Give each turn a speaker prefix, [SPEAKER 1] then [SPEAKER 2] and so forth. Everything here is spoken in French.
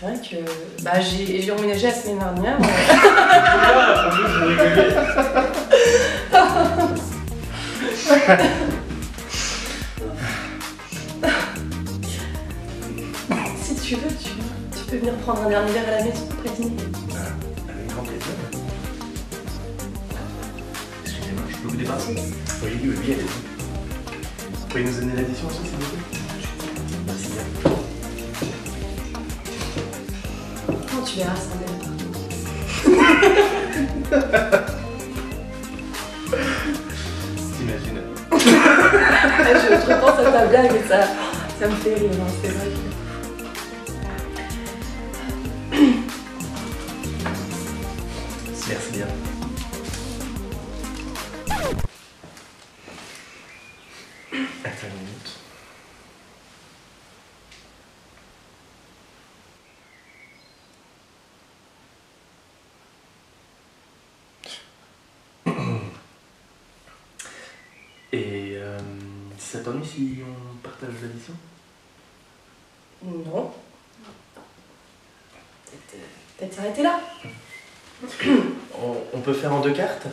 [SPEAKER 1] C'est vrai que bah, j'ai j'ai emménagé la semaine dernière. Si tu veux, tu, tu peux venir prendre un dernier verre à la maison après dîner.
[SPEAKER 2] Ah, Avec grand plaisir. Excusez-moi, je peux vous débarrasser Oui, oui, oui, allez-y. Vous pouvez nous donner l'addition aussi, s'il vous plaît?
[SPEAKER 1] Quand tu verras ça.
[SPEAKER 2] T'imagines
[SPEAKER 1] je, je repense à ta blague et ça, ça me fait rire, hein, c'est vrai. que-
[SPEAKER 2] Merci bien. Attends une minute. Et euh, ça t'ennuie si on partage l'addition?
[SPEAKER 1] Non. Peut-être euh, peut-être s'arrêter là.
[SPEAKER 2] on, on peut faire en deux cartes?